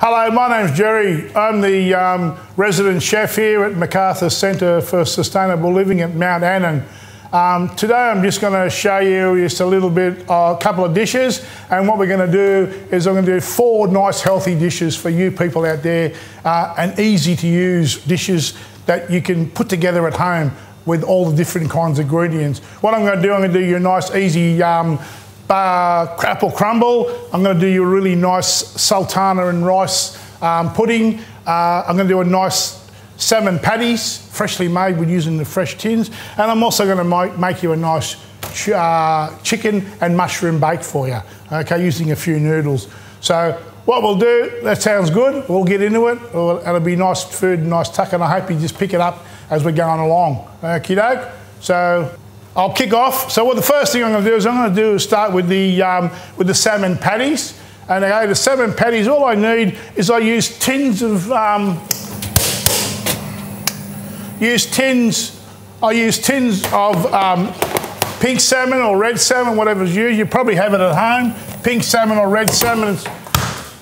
Hello, my name's Gerry. I'm the um, resident chef here at Macarthur Centre for Sustainable Living at Mount Annan. Um, today I'm just going to show you just a little bit, a uh, couple of dishes and what we're going to do is I'm going to do four nice healthy dishes for you people out there uh, and easy to use dishes that you can put together at home with all the different kinds of ingredients. What I'm going to do, I'm going to do you a nice easy um, uh, apple crumble. I'm going to do you a really nice sultana and rice um, pudding. Uh, I'm going to do a nice salmon patties, freshly made with using the fresh tins. And I'm also going to make you a nice ch uh, chicken and mushroom bake for you, okay, using a few noodles. So what we'll do, that sounds good, we'll get into it. It'll be nice food, nice tuck, and I hope you just pick it up as we're going along, okay, doke? So I'll kick off. So what the first thing I'm going to do is I'm going to do is start with the, um, with the salmon patties. And okay, the salmon patties, all I need is I use tins of um, use tins, I use tins of um, pink salmon or red salmon, whatever's used. You probably have it at home. Pink salmon or red salmon.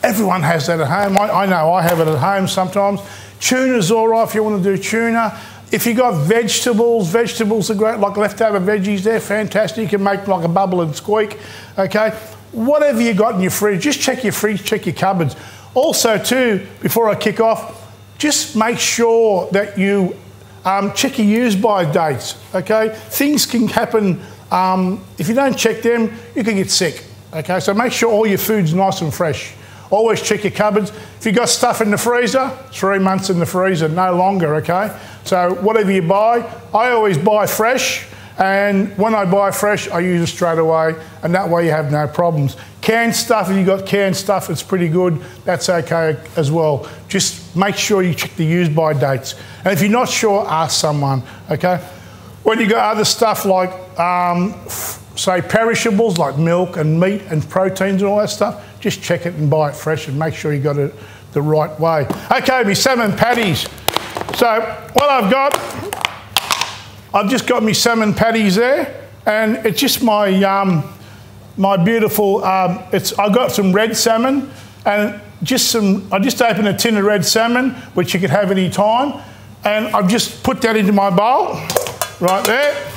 Everyone has that at home. I, I know I have it at home sometimes. Tuna's all right if you want to do tuna. If you've got vegetables, vegetables are great, like leftover veggies, they're fantastic. You can make like a bubble and squeak, okay? Whatever you got in your fridge, just check your fridge, check your cupboards. Also too, before I kick off, just make sure that you um, check your use by dates, okay? Things can happen, um, if you don't check them, you can get sick, okay? So make sure all your food's nice and fresh. Always check your cupboards. If you've got stuff in the freezer, three months in the freezer, no longer, okay? So whatever you buy, I always buy fresh, and when I buy fresh, I use it straight away, and that way you have no problems. Canned stuff, if you've got canned stuff, it's pretty good. That's okay as well. Just make sure you check the use by dates. And if you're not sure, ask someone, okay? When you got other stuff like, um, say, perishables like milk and meat and proteins and all that stuff, just check it and buy it fresh and make sure you got it the right way. Okay, me salmon patties. So what I've got, I've just got my salmon patties there, and it's just my um, my beautiful, um, it's, I've got some red salmon and just some, I just opened a tin of red salmon, which you could have any time. And I've just put that into my bowl, right there.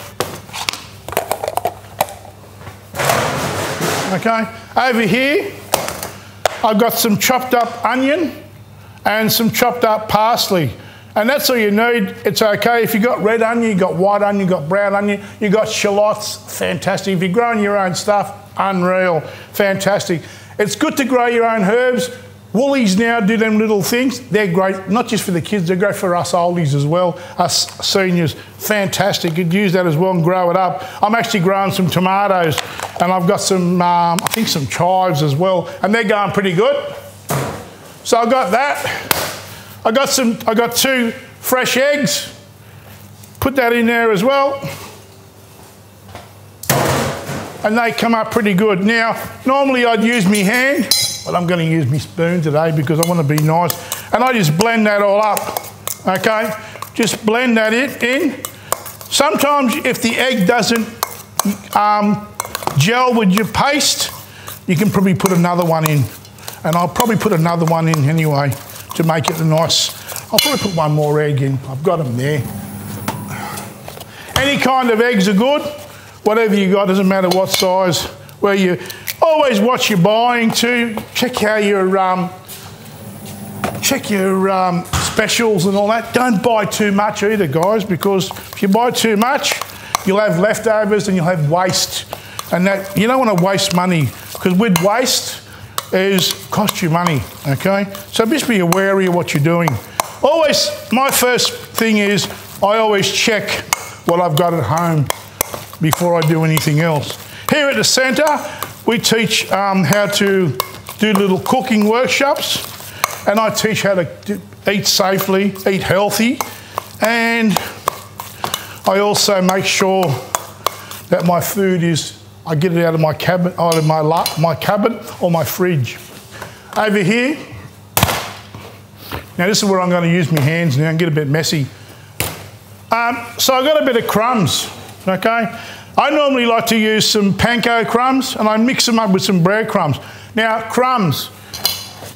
Okay, over here, I've got some chopped up onion and some chopped up parsley. And that's all you need. It's okay. If you've got red onion, you've got white onion, you've got brown onion, you've got shallots, fantastic. If you're growing your own stuff, Unreal. Fantastic. It's good to grow your own herbs. Woolies now do them little things. They're great, not just for the kids, they're great for us oldies as well, us seniors. Fantastic. You'd use that as well and grow it up. I'm actually growing some tomatoes and I've got some, um, I think some chives as well, and they're going pretty good. So I've got that. I got some, I got two fresh eggs. Put that in there as well and they come up pretty good. Now, normally I'd use my hand, but I'm going to use my spoon today because I want to be nice. And I just blend that all up, okay? Just blend that in. Sometimes if the egg doesn't um, gel with your paste, you can probably put another one in. And I'll probably put another one in anyway to make it a nice, I'll probably put one more egg in. I've got them there. Any kind of eggs are good whatever you got, doesn't matter what size, where you always watch your buying too. Check how your um, check your um, specials and all that. Don't buy too much either, guys, because if you buy too much, you'll have leftovers and you'll have waste. And that you don't want to waste money because with waste is cost you money. Okay, so just be aware of what you're doing. Always, my first thing is I always check what I've got at home before I do anything else. Here at the centre, we teach um, how to do little cooking workshops, and I teach how to eat safely, eat healthy, and I also make sure that my food is, I get it out of my cabinet, out of my, my cabinet or my fridge. Over here, now this is where I'm going to use my hands now and get a bit messy. Um, so I've got a bit of crumbs okay? I normally like to use some panko crumbs and I mix them up with some breadcrumbs. Now, crumbs,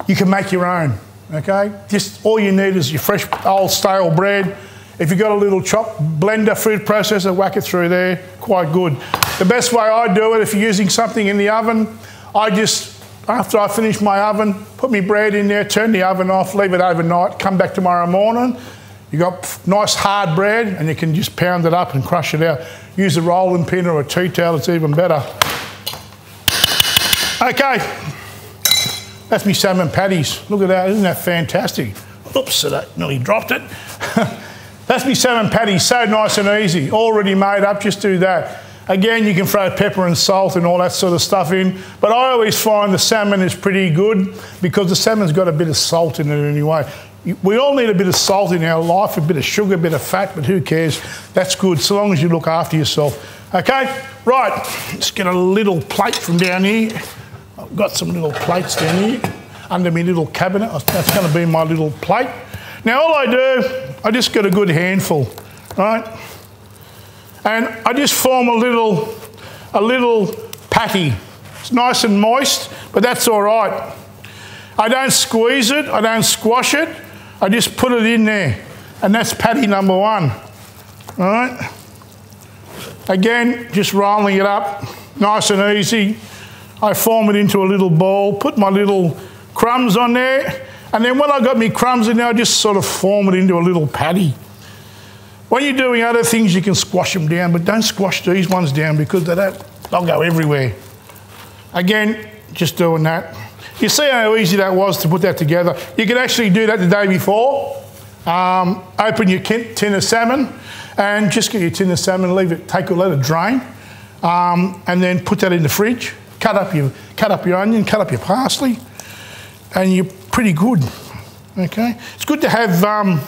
you can make your own. Okay, just all you need is your fresh old stale bread. If you've got a little chop blender, food processor, whack it through there. Quite good. The best way I do it, if you're using something in the oven, I just after I finish my oven, put my bread in there, turn the oven off, leave it overnight, come back tomorrow morning. You've got nice hard bread, and you can just pound it up and crush it out. Use a rolling pin or a tea towel; it's even better. Okay, that's me salmon patties. Look at that, isn't that fantastic? Oops, I uh, nearly dropped it. that's me salmon patty, so nice and easy. Already made up, just do that. Again, you can throw pepper and salt and all that sort of stuff in, but I always find the salmon is pretty good because the salmon's got a bit of salt in it anyway. We all need a bit of salt in our life, a bit of sugar, a bit of fat, but who cares? That's good, so long as you look after yourself. Okay, right, let's get a little plate from down here. I've got some little plates down here under my little cabinet. That's going to be my little plate. Now, all I do, I just get a good handful, right? And I just form a little, a little patty. It's nice and moist, but that's all right. I don't squeeze it, I don't squash it, I just put it in there. And that's patty number one. All right? Again, just rolling it up, nice and easy. I form it into a little ball, put my little crumbs on there, and then when I got me crumbs in there, I just sort of form it into a little patty. When you're doing other things, you can squash them down, but don't squash these ones down because they don't, they'll go everywhere. Again, just doing that. You see how easy that was to put that together. You can actually do that the day before. Um, open your tin of salmon and just get your tin of salmon, leave it, take a let it drain, um, and then put that in the fridge cut up your cut up your onion, cut up your parsley, and you're pretty good. Okay, it's good to have um,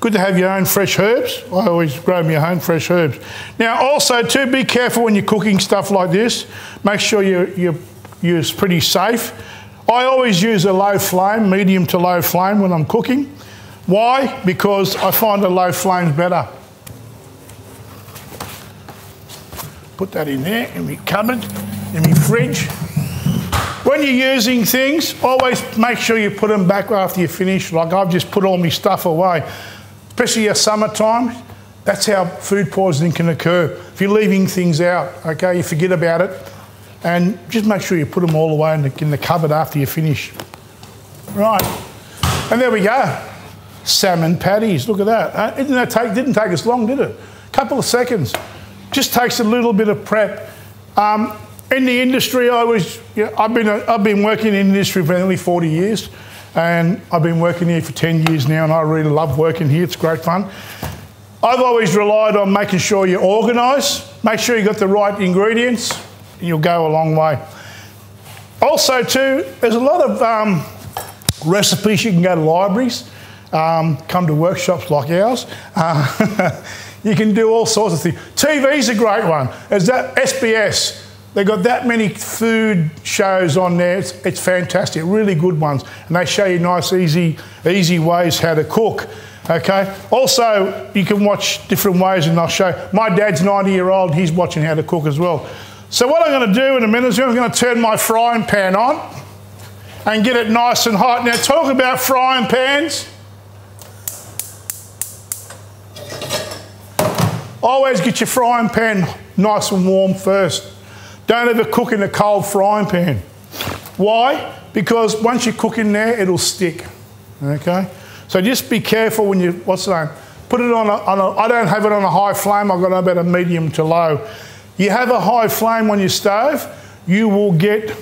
good to have your own fresh herbs. I always grow my own fresh herbs. Now, also too, be careful when you're cooking stuff like this. Make sure you you you're pretty safe. I always use a low flame, medium to low flame when I'm cooking. Why? Because I find a low flame's better. Put that in there in my cupboard in my fridge. When you're using things, always make sure you put them back after you finish. Like I've just put all my stuff away, especially at summertime. That's how food poisoning can occur. If you're leaving things out, okay, you forget about it, and just make sure you put them all away in the, in the cupboard after you finish. Right, and there we go. Salmon patties. Look at that. Uh, didn't that take? Didn't take us long, did it? A couple of seconds. Just takes a little bit of prep. Um, in the industry, I was, you know, I've, been, I've been working in the industry for nearly 40 years, and I've been working here for 10 years now, and I really love working here. It's great fun. I've always relied on making sure you organise, make sure you've got the right ingredients, and you'll go a long way. Also, too, there's a lot of um, recipes you can go to libraries, um, come to workshops like ours. Uh, you can do all sorts of things. TV's a great one. There's that SBS. They've got that many food shows on there. It's, it's, fantastic, really good ones. And they show you nice, easy, easy ways how to cook. Okay. Also, you can watch different ways, and I'll show. My dad's 90 year old. He's watching how to cook as well. So what I'm going to do in a minute is I'm going to turn my frying pan on and get it nice and hot. Now, talk about frying pans. Always get your frying pan nice and warm first. Don't ever cook in a cold frying pan. Why? Because once you cook in there, it'll stick. Okay? So just be careful when you, what's the name? Put it on a, on a I don't have it on a high flame, I've got about a medium to low. You have a high flame on your stove, you will get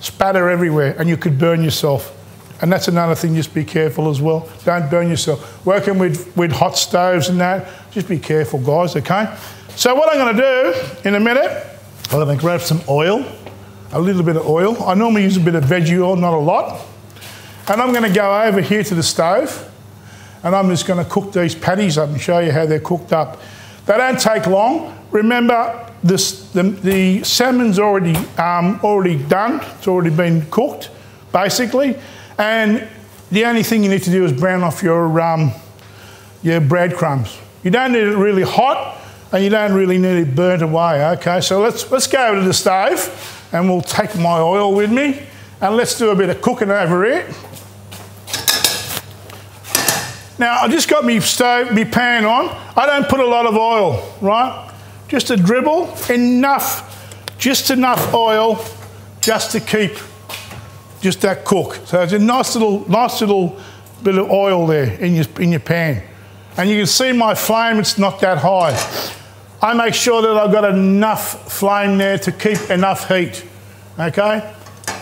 spatter everywhere and you could burn yourself. And that's another thing, just be careful as well. Don't burn yourself. Working with, with hot stoves and that, just be careful, guys, okay? So, what I'm going to do in a minute I'm going to grab some oil, a little bit of oil. I normally use a bit of veggie oil, not a lot. And I'm going to go over here to the stove and I'm just going to cook these patties up and show you how they're cooked up. They don't take long. Remember, this, the, the salmon's already, um, already done. It's already been cooked, basically. And the only thing you need to do is brown off your, um, your breadcrumbs. You don't need it really hot and you don't really need it burnt away. Okay, so let's, let's go to the stove and we'll take my oil with me And let's do a bit of cooking over it. Now, I just got my stove, me pan on. I don't put a lot of oil, right? Just a dribble, enough, just enough oil, just to keep just that cook. So it's a nice little, nice little bit of oil there in your, in your pan. And you can see my flame, it's not that high. I make sure that I've got enough flame there to keep enough heat, okay?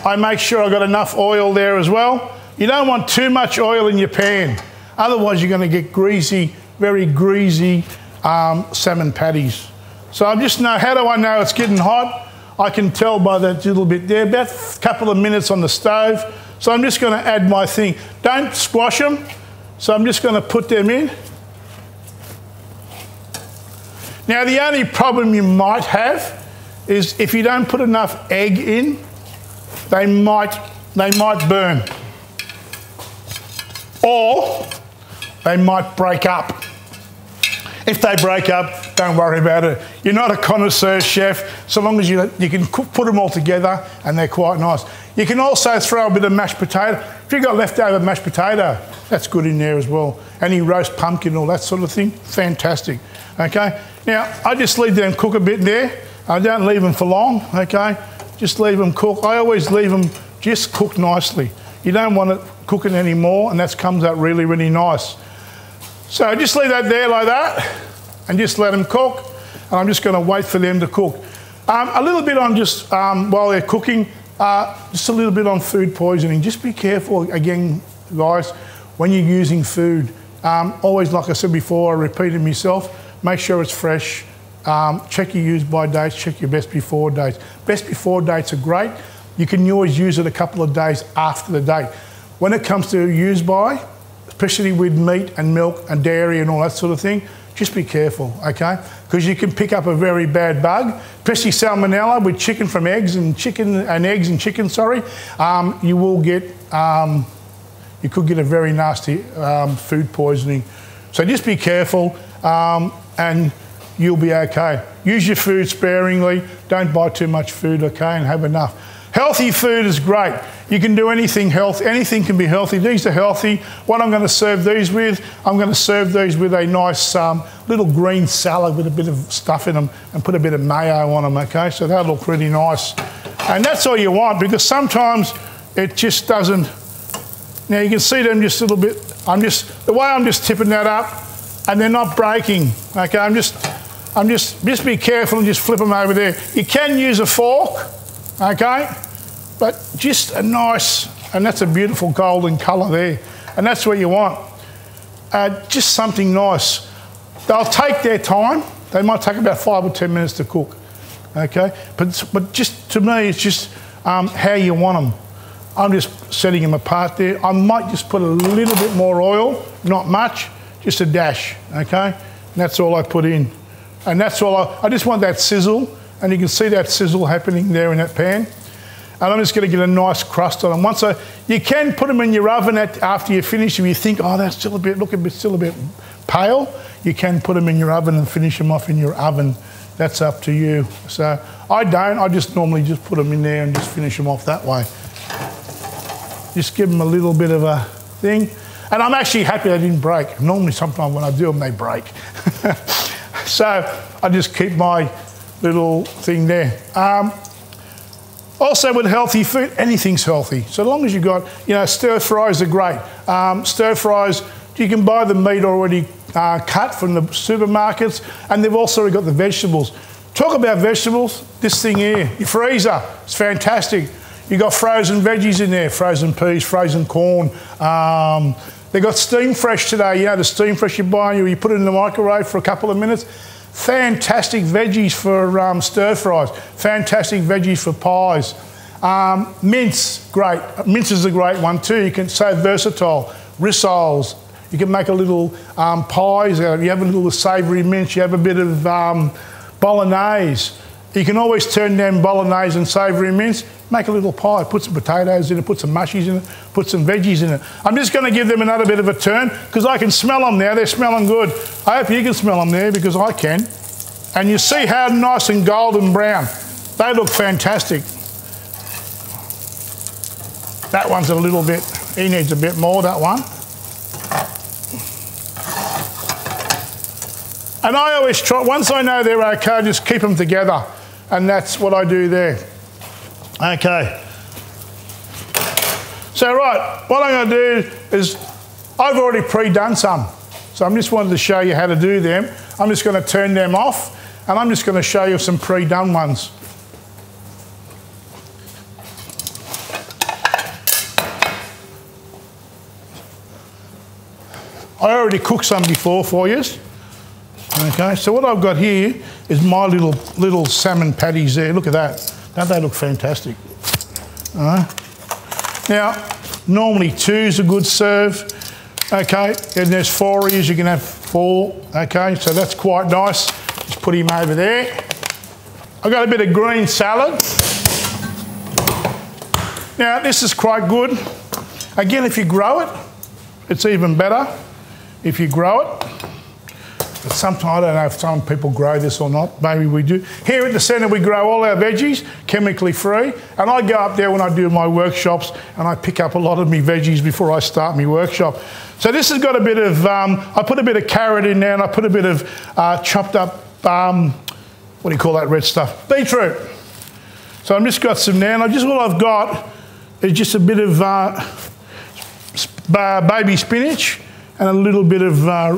I make sure I've got enough oil there as well. You don't want too much oil in your pan. Otherwise, you're going to get greasy, very greasy um, salmon patties. So I'm just know, how do I know it's getting hot? I can tell by that little bit there, about a couple of minutes on the stove. So I'm just going to add my thing. Don't squash them. So I'm just going to put them in. Now, the only problem you might have is if you don't put enough egg in, they might, they might burn. Or they might break up. If they break up, don't worry about it. You're not a connoisseur chef, so long as you, you can put them all together and they're quite nice. You can also throw a bit of mashed potato. If you've got leftover mashed potato, that's good in there as well. Any roast pumpkin, all that sort of thing, fantastic. Okay, now I just leave them cook a bit there. I don't leave them for long, okay? Just leave them cook. I always leave them just cooked nicely. You don't want it cooking anymore, and that comes out really, really nice. So just leave that there like that and just let them cook. And I'm just going to wait for them to cook. Um, a little bit on just um, while they're cooking, uh, just a little bit on food poisoning. Just be careful, again, guys, when you're using food. Um, always, like I said before, I repeated myself, make sure it's fresh. Um, check your use by dates, check your best before dates. Best before dates are great. You can always use it a couple of days after the date. When it comes to use by, especially with meat and milk and dairy and all that sort of thing, just be careful, okay? Because you can pick up a very bad bug, especially salmonella with chicken from eggs and chicken and eggs and chicken. Sorry, um, you will get um, you could get a very nasty um, food poisoning. So just be careful, um, and you'll be okay. Use your food sparingly. Don't buy too much food, okay, and have enough. Healthy food is great. You can do anything healthy. Anything can be healthy. These are healthy. What I'm going to serve these with, I'm going to serve these with a nice um, little green salad with a bit of stuff in them and put a bit of mayo on them, okay? So that'll look really nice. And that's all you want because sometimes it just doesn't. Now you can see them just a little bit. I'm just, the way I'm just tipping that up and they're not breaking, okay? I'm just, I'm just, just be careful and just flip them over there. You can use a fork okay? But just a nice, and that's a beautiful golden colour there, and that's what you want. Uh, just something nice. They'll take their time. They might take about five or 10 minutes to cook, okay? But, but just to me, it's just um, how you want them. I'm just setting them apart there. I might just put a little bit more oil, not much, just a dash, okay? And that's all I put in. And that's all I, I just want that sizzle and you can see that sizzle happening there in that pan. And I'm just going to get a nice crust on them. Once I, you can put them in your oven at, after you finish. If you think, oh, that's still a bit, look a still a bit pale, you can put them in your oven and finish them off in your oven. That's up to you. So I don't. I just normally just put them in there and just finish them off that way. Just give them a little bit of a thing. And I'm actually happy they didn't break. Normally, sometimes when I do them, they break. so I just keep my little thing there. Um, also with healthy food, anything's healthy. So long as you've got, you know, stir fries are great. Um, stir fries, you can buy the meat already uh, cut from the supermarkets, and they've also got the vegetables. Talk about vegetables, this thing here, your freezer, it's fantastic. You've got frozen veggies in there, frozen peas, frozen corn. Um, they've got steam fresh today, you know, the steam fresh you buy, you, you put it in the microwave for a couple of minutes. Fantastic veggies for um, stir fries. Fantastic veggies for pies. Um, mince, great. Mince is a great one too. You can so versatile. Rissoles. You can make a little um, pies. You have a little savoury mince. You have a bit of um, bolognese. You can always turn down bolognese and savoury mince, make a little pie, put some potatoes in it, put some mushies in it, put some veggies in it. I'm just going to give them another bit of a turn because I can smell them now. They're smelling good. I hope you can smell them there because I can. And you see how nice and golden brown. They look fantastic. That one's a little bit, he needs a bit more, that one. And I always try, once I know they're okay, just keep them together. And that's what I do there. Okay. So right, what I'm going to do is, I've already pre-done some. So I'm just wanted to show you how to do them. I'm just going to turn them off and I'm just going to show you some pre-done ones. I already cooked some before for you. Okay, so what I've got here is my little little salmon patties there. Look at that. Don't they look fantastic? All right. Now, normally two's a good serve. Okay, and there's four you, you can have four. Okay, so that's quite nice. Just put him over there. I've got a bit of green salad. Now, this is quite good. Again, if you grow it, it's even better if you grow it. Sometimes, I don't know if some people grow this or not. Maybe we do. Here at the centre, we grow all our veggies, chemically free. And I go up there when I do my workshops and I pick up a lot of my veggies before I start my workshop. So this has got a bit of, um, I put a bit of carrot in there and I put a bit of uh, chopped up, um, what do you call that red stuff? Beetroot. So I've just got some there and I just, what I've got is just a bit of uh, baby spinach and a little bit of uh,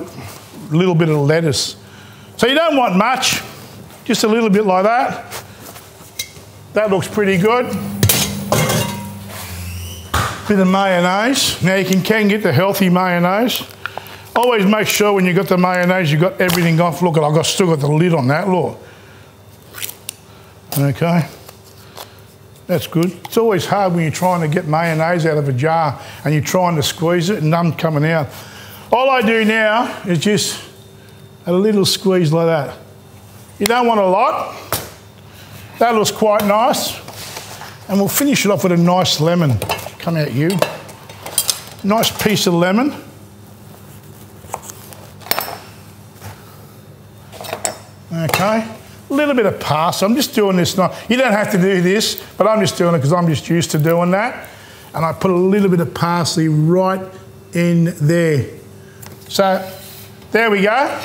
little bit of lettuce. So you don't want much, just a little bit like that. That looks pretty good. Bit of mayonnaise. Now you can, can get the healthy mayonnaise. Always make sure when you've got the mayonnaise, you've got everything off. Look, at I've got, still got the lid on that, look. Okay. That's good. It's always hard when you're trying to get mayonnaise out of a jar and you're trying to squeeze it and none's coming out. All I do now is just a little squeeze like that. You don't want a lot. That looks quite nice. And we'll finish it off with a nice lemon. Come out you. Nice piece of lemon. Okay. A little bit of parsley. I'm just doing this now. You don't have to do this, but I'm just doing it because I'm just used to doing that. And I put a little bit of parsley right in there. So there we go.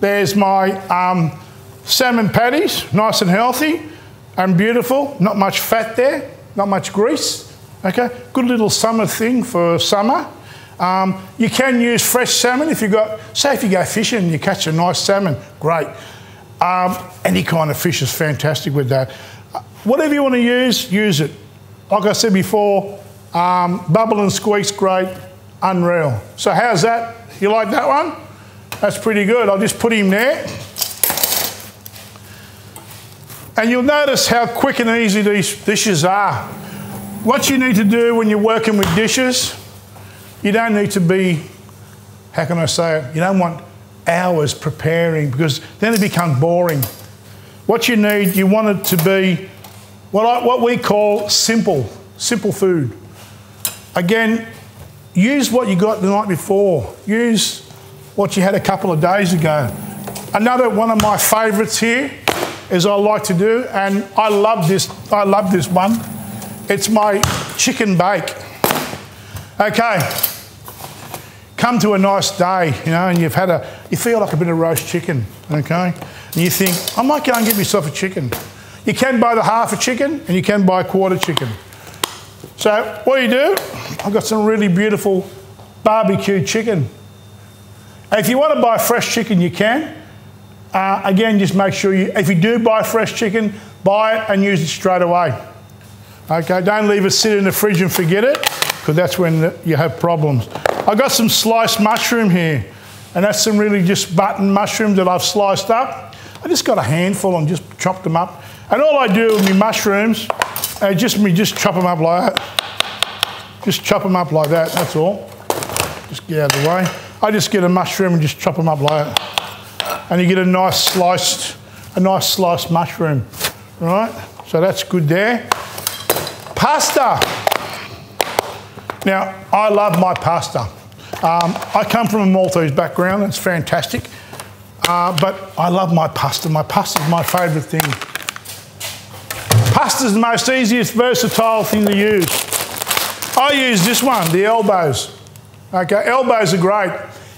There's my um, salmon patties, nice and healthy and beautiful. Not much fat there, not much grease. Okay, good little summer thing for summer. Um, you can use fresh salmon if you got, say if you go fishing and you catch a nice salmon, great. Um, any kind of fish is fantastic with that. Whatever you want to use, use it. Like I said before, um, bubble and squeak's great. Unreal. So how's that? You like that one? That's pretty good. I'll just put him there. And you'll notice how quick and easy these dishes are. What you need to do when you're working with dishes, you don't need to be, how can I say it? You don't want hours preparing because then it becomes boring. What you need, you want it to be what, I, what we call simple, simple food. Again, Use what you got the night before. Use what you had a couple of days ago. Another one of my favourites here is I like to do, and I love this. I love this one. It's my chicken bake. Okay, come to a nice day, you know, and you've had a, you feel like a bit of roast chicken, okay, and you think I might go and get myself a chicken. You can buy the half a chicken, and you can buy a quarter chicken. So what do you do? I've got some really beautiful barbecue chicken. If you want to buy fresh chicken, you can. Uh, again, just make sure you, if you do buy fresh chicken, buy it and use it straight away. Okay, don't leave it sit in the fridge and forget it, because that's when you have problems. I've got some sliced mushroom here, and that's some really just button mushrooms that I've sliced up. I just got a handful and just chopped them up. And all I do with my mushrooms uh, just me just chop them up like that. Just chop them up like that, that's all. Just get out of the way. I just get a mushroom and just chop them up like that. And you get a nice sliced, a nice sliced mushroom, right? So that's good there. Pasta. Now, I love my pasta. Um, I come from a Maltese background, it's fantastic. Uh, but I love my pasta. My pasta is my favourite thing. Pasta's the most easiest, versatile thing to use. I use this one, the elbows. Okay, elbows are great.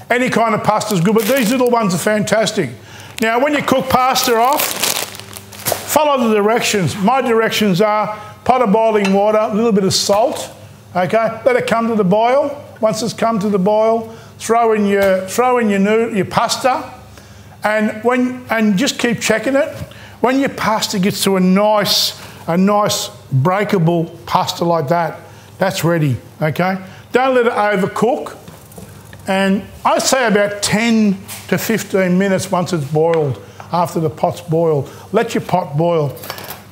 Any kind of pasta is good, but these little ones are fantastic. Now, when you cook pasta off, follow the directions. My directions are pot of boiling water, a little bit of salt, okay? Let it come to the boil. Once it's come to the boil, throw in your, throw in your, noodle, your pasta, and, when, and just keep checking it. When your pasta gets to a nice, a nice breakable pasta like that, that's ready, okay? Don't let it overcook. And I say about 10 to 15 minutes once it's boiled, after the pot's boiled. Let your pot boil.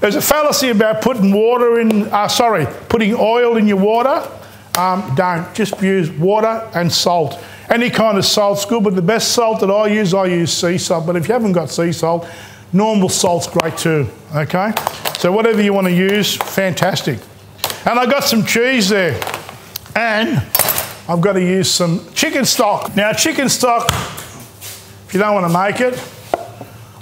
There's a fallacy about putting water in, uh, sorry, putting oil in your water. Um, don't. Just use water and salt. Any kind of salt's good, but the best salt that I use, I use sea salt. But if you haven't got sea salt, normal salt's great too, okay? So whatever you want to use, fantastic. And I got some cheese there. And I've got to use some chicken stock. Now, chicken stock, if you don't want to make it,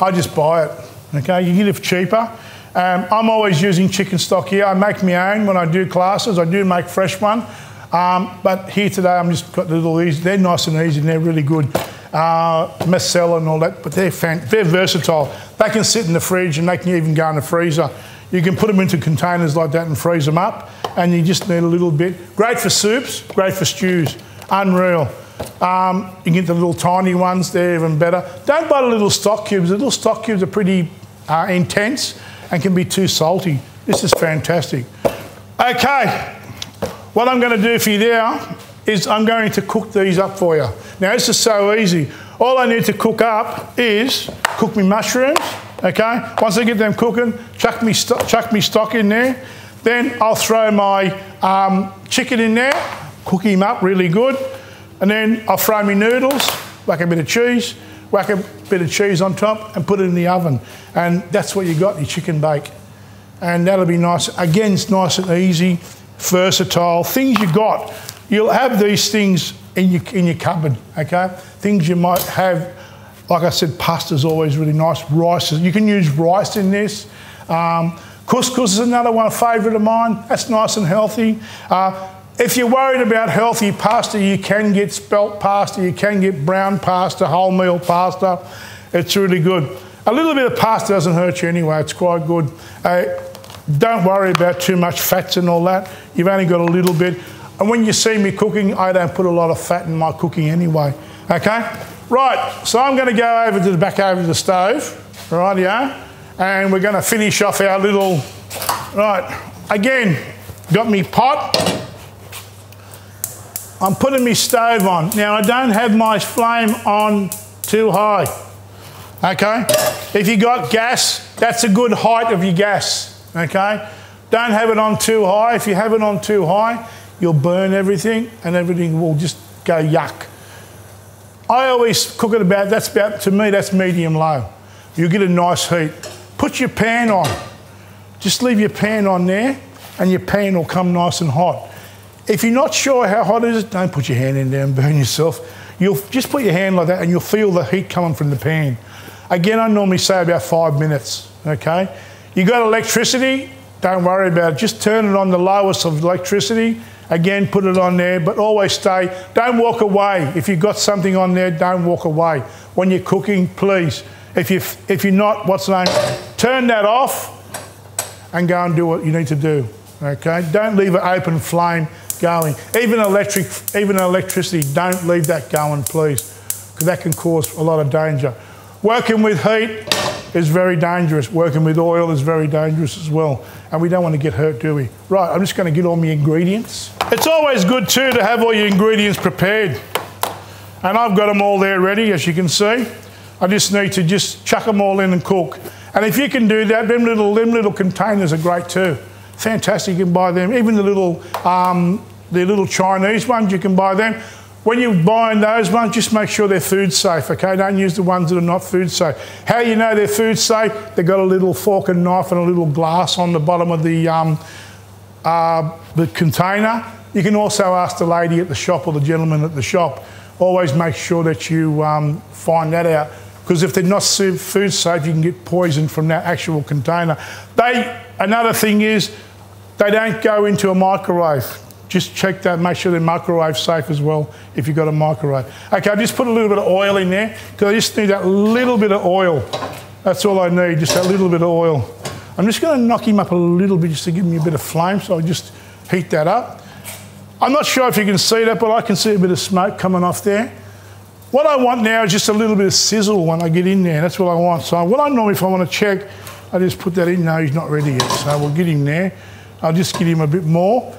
I just buy it, okay? You get it cheaper. Um, I'm always using chicken stock here. I make my own when I do classes. I do make fresh one. Um, but here today, I'm just got the little easy. They're nice and easy and they're really good. Uh, Marcella and all that, but they're, they're versatile. They can sit in the fridge and they can even go in the freezer. You can put them into containers like that and freeze them up, and you just need a little bit. Great for soups, great for stews. Unreal. Um, you can get the little tiny ones, they're even better. Don't buy the little stock cubes. The little stock cubes are pretty uh, intense and can be too salty. This is fantastic. Okay, what I'm going to do for you now is I'm going to cook these up for you. Now, this is so easy. All I need to cook up is cook me mushrooms, okay? Once I get them cooking, chuck me, chuck me stock in there. Then I'll throw my um, chicken in there, cook him up really good. And then I'll throw my noodles, whack a bit of cheese, whack a bit of cheese on top and put it in the oven. And that's what you got, your chicken bake. And that'll be nice. Again, it's nice and easy, versatile. Things you got. You'll have these things in your, in your cupboard, okay? Things you might have, like I said, pasta's always really nice. Rice, you can use rice in this. Um, couscous is another one, a favourite of mine. That's nice and healthy. Uh, if you're worried about healthy pasta, you can get spelt pasta, you can get brown pasta, wholemeal pasta. It's really good. A little bit of pasta doesn't hurt you anyway, it's quite good. Uh, don't worry about too much fats and all that. You've only got a little bit. And when you see me cooking, I don't put a lot of fat in my cooking anyway. Okay? Right, so I'm going to go over to the back over to the stove. Right, yeah? And we're going to finish off our little. Right, again, got me pot. I'm putting my stove on. Now, I don't have my flame on too high. Okay? If you got gas, that's a good height of your gas. Okay? Don't have it on too high. If you have it on too high, you'll burn everything and everything will just go yuck. I always cook it about, that's about, to me, that's medium low. You get a nice heat. Put your pan on. Just leave your pan on there and your pan will come nice and hot. If you're not sure how hot it is, don't put your hand in there and burn yourself. You'll just put your hand like that and you'll feel the heat coming from the pan. Again, I normally say about five minutes, okay? You got electricity, don't worry about it. Just turn it on the lowest of electricity. Again, put it on there, but always stay. Don't walk away. If you've got something on there, don't walk away. When you're cooking, please. If, you, if you're not, what's the name? Turn that off and go and do what you need to do. Okay? Don't leave an open flame going. Even electric, even electricity, don't leave that going, please, because that can cause a lot of danger. Working with heat is very dangerous. Working with oil is very dangerous as well. And we don't want to get hurt, do we? Right, I'm just going to get all my ingredients. It's always good too to have all your ingredients prepared. And I've got them all there ready, as you can see. I just need to just chuck them all in and cook. And if you can do that, them little, them little containers are great too fantastic. You can buy them. Even the little, um, the little Chinese ones, you can buy them. When you're buying those ones, just make sure they're food safe, okay? Don't use the ones that are not food safe. How you know they're food safe? They've got a little fork and knife and a little glass on the bottom of the, um, uh, the container. You can also ask the lady at the shop or the gentleman at the shop. Always make sure that you um, find that out because if they're not food safe, you can get poison from that actual container. They, another thing is, they don't go into a microwave. Just check that, make sure they're microwave safe as well if you've got a microwave. Okay, I've just put a little bit of oil in there because I just need that little bit of oil. That's all I need, just that little bit of oil. I'm just going to knock him up a little bit just to give me a bit of flame, so I'll just heat that up. I'm not sure if you can see that, but I can see a bit of smoke coming off there. What I want now is just a little bit of sizzle when I get in there. That's what I want. So what I normally, if I want to check, I just put that in. No, he's not ready yet. So we'll get him there. I'll just get him a bit more.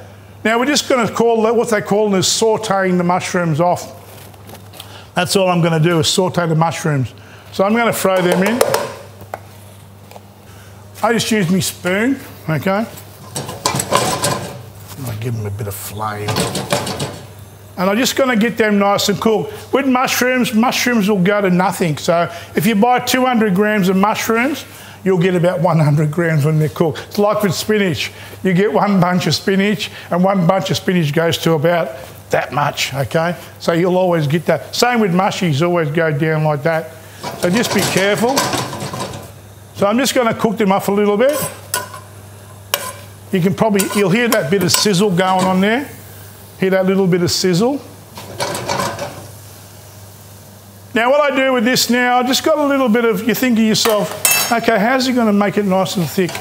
Now we're just going to call that, what they call is sauteing the mushrooms off. That's all I'm going to do is saute the mushrooms. So I'm going to throw them in. I just use my spoon, okay? I give them a bit of flame. And I'm just going to get them nice and cooked. With mushrooms, mushrooms will go to nothing. So if you buy 200 grams of mushrooms, you'll get about 100 grams when they're cooked. It's like with spinach. You get one bunch of spinach, and one bunch of spinach goes to about that much, okay? So you'll always get that. Same with mushies, always go down like that. So just be careful. So I'm just going to cook them up a little bit. You can probably, you'll hear that bit of sizzle going on there. Hear that little bit of sizzle. Now what I do with this now, I just got a little bit of, you think of yourself, okay, how's he going to make it nice and thick?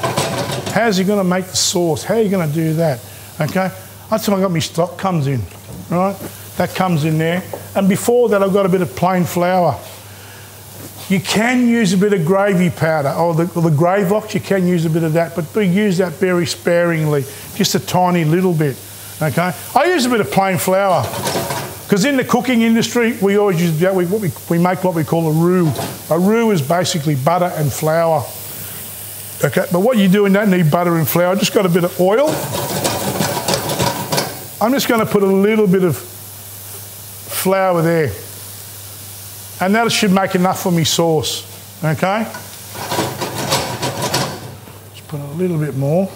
How's he going to make the sauce? How are you going to do that? Okay, that's when I got my stock comes in, right? That comes in there. And before that, I've got a bit of plain flour. You can use a bit of gravy powder or the, or the Gravox, you can use a bit of that, but we use that very sparingly, just a tiny little bit. Okay, I use a bit of plain flour because in the cooking industry we always use we, we, we make what we call a roux. A roux is basically butter and flour. Okay, but what you do in that need butter and flour. I just got a bit of oil. I'm just going to put a little bit of flour there. And that should make enough for me sauce, okay? Just put a little bit more.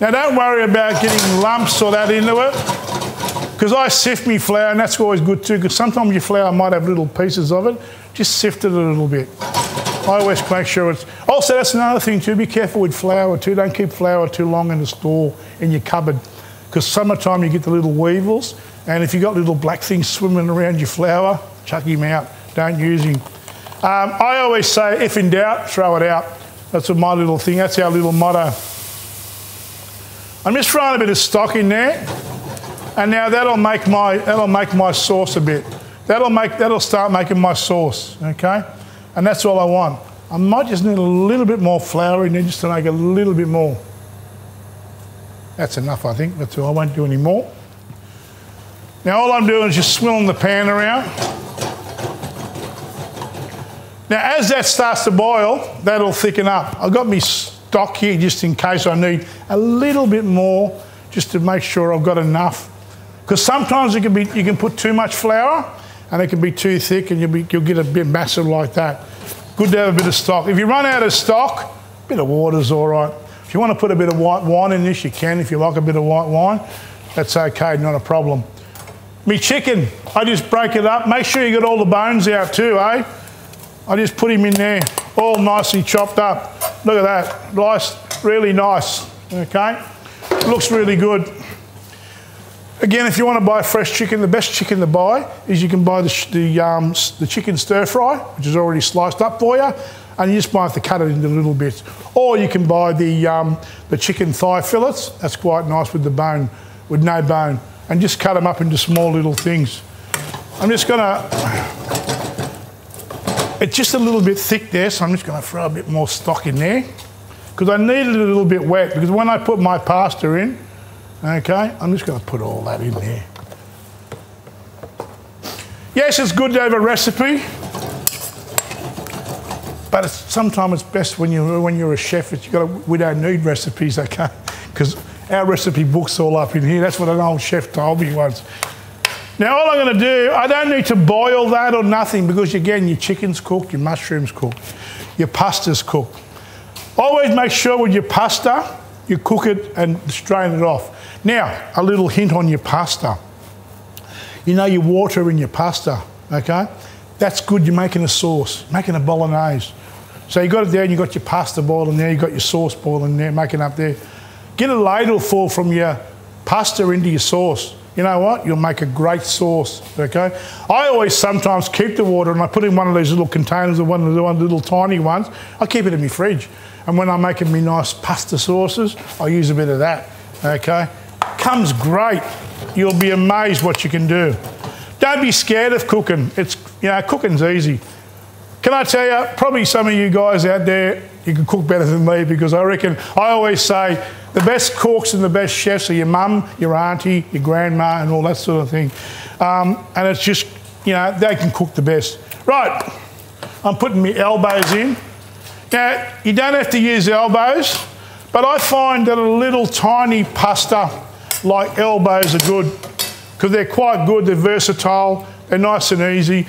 Now don't worry about getting lumps or that into it, because I sift me flour and that's always good too, because sometimes your flour might have little pieces of it. Just sift it a little bit. I always make sure it's... Also, that's another thing too, be careful with flour too. Don't keep flour too long in the store, in your cupboard, because summertime you get the little weevils, and if you've got little black things swimming around your flour, chuck him out. Don't use him. Um, I always say, if in doubt, throw it out. That's my little thing. That's our little motto. I'm just throwing a bit of stock in there. And now that'll make my, that'll make my sauce a bit. That'll, make, that'll start making my sauce, okay? And that's all I want. I might just need a little bit more flour in there just to make a little bit more. That's enough, I think. That's all. I won't do any more. Now all I'm doing is just swilling the pan around. Now as that starts to boil, that'll thicken up. I've got my stock here just in case I need a little bit more just to make sure I've got enough. Because sometimes it can be, you can put too much flour and it can be too thick and you'll, be, you'll get a bit massive like that. Good to have a bit of stock. If you run out of stock, a bit of water's all right. If you want to put a bit of white wine in this, you can. If you like a bit of white wine, that's okay, not a problem. Me chicken, I just break it up. Make sure you get all the bones out too, eh? I just put him in there, all nicely chopped up. Look at that, nice, really nice, okay? Looks really good. Again, if you want to buy fresh chicken, the best chicken to buy is you can buy the, the, um, the chicken stir fry, which is already sliced up for you, and you just might have to cut it into little bits. Or you can buy the, um, the chicken thigh fillets, that's quite nice with the bone, with no bone and just cut them up into small little things. I'm just gonna, it's just a little bit thick there, so I'm just gonna throw a bit more stock in there because I need it a little bit wet because when I put my pasta in, okay, I'm just gonna put all that in there. Yes, it's good to have a recipe, but it's, sometimes it's best when you're, when you're a chef, you got we don't need recipes, okay? Because our recipe book's all up in here. That's what an old chef told me once. Now all I'm going to do, I don't need to boil that or nothing because again, your chicken's cooked, your mushroom's cooked, your pasta's cooked. Always make sure with your pasta, you cook it and strain it off. Now, a little hint on your pasta. You know your water in your pasta, okay? That's good, you're making a sauce, making a bolognese. So you got it there and you got your pasta boiling there, you got your sauce boiling there, making up there. Get a ladle full from your pasta into your sauce. You know what? You'll make a great sauce, okay? I always sometimes keep the water and I put in one of these little containers or one of the little tiny ones. I keep it in my fridge. And when I'm making me nice pasta sauces, I use a bit of that, okay? Comes great. You'll be amazed what you can do. Don't be scared of cooking. It's, you know, cooking's easy. Can I tell you, probably some of you guys out there, you can cook better than me because I reckon, I always say, the best cooks and the best chefs are your mum, your auntie, your grandma, and all that sort of thing. Um, and it's just, you know, they can cook the best. Right, I'm putting my elbows in. Now, you don't have to use elbows, but I find that a little tiny pasta like elbows are good because they're quite good, they're versatile, they're nice and easy.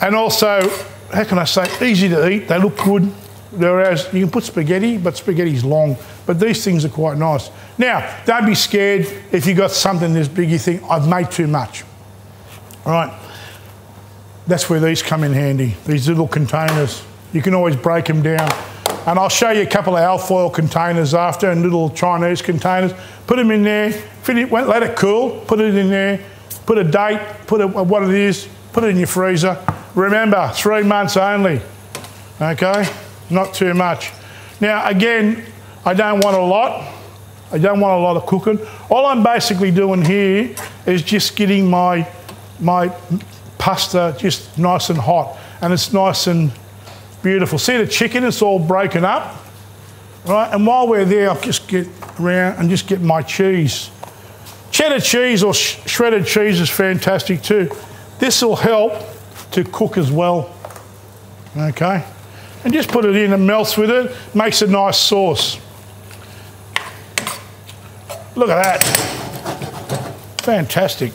And also, how can I say, easy to eat, they look good. Whereas you can put spaghetti, but spaghetti's long. But these things are quite nice. Now, don't be scared if you've got something this big, you think, I've made too much. All right? That's where these come in handy, these little containers. You can always break them down. And I'll show you a couple of alfoil containers after and little Chinese containers. Put them in there, let it cool, put it in there, put a date, put a, what it is, put it in your freezer. Remember, three months only, okay? Not too much. Now, again, I don't want a lot. I don't want a lot of cooking. All I'm basically doing here is just getting my, my pasta just nice and hot. And it's nice and beautiful. See the chicken, it's all broken up. Right, and while we're there, I'll just get around and just get my cheese. Cheddar cheese or sh shredded cheese is fantastic too. This will help to cook as well. Okay, and just put it in and melts with it, makes a nice sauce. Look at that. Fantastic.